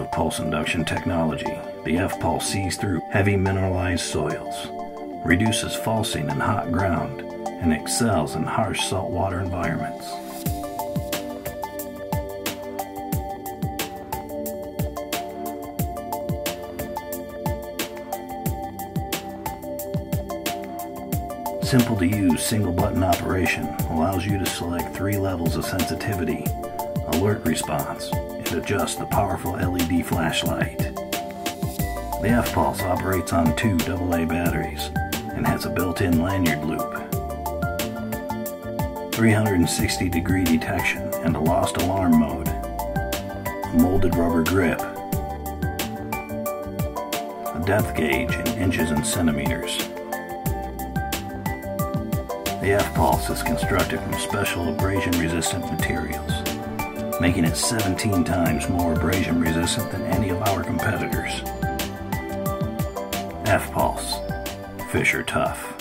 F-Pulse induction technology, the F-Pulse sees through heavy mineralized soils, reduces falsing in hot ground, and excels in harsh saltwater environments. Simple to use single button operation allows you to select three levels of sensitivity, alert response, and adjust the powerful LED flashlight. The F-Pulse operates on two AA batteries and has a built-in lanyard loop. 360 degree detection and a lost alarm mode. A molded rubber grip. A depth gauge in inches and centimeters. The F-Pulse is constructed from special abrasion-resistant materials, making it 17 times more abrasion-resistant than any of our competitors. F-Pulse. Fisher Tough.